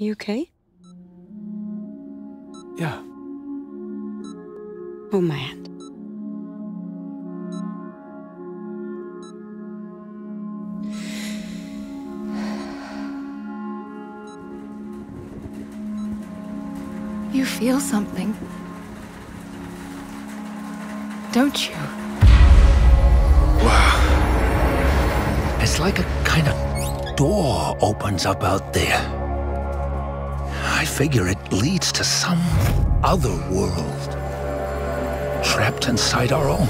You okay? Yeah. Oh, Hold my hand. You feel something. Don't you? Wow. It's like a kind of door opens up out there. I figure it leads to some other world. Trapped inside our own.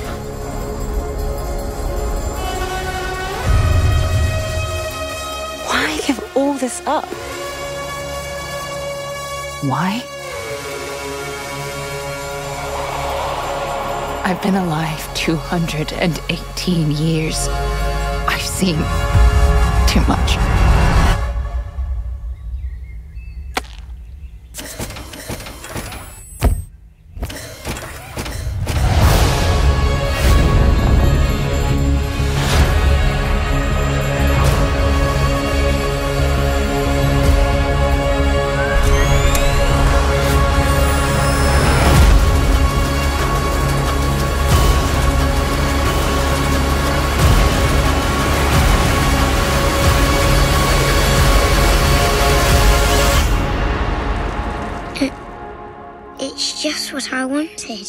Why give all this up? Why? I've been alive 218 years. I've seen too much. It's just what I wanted.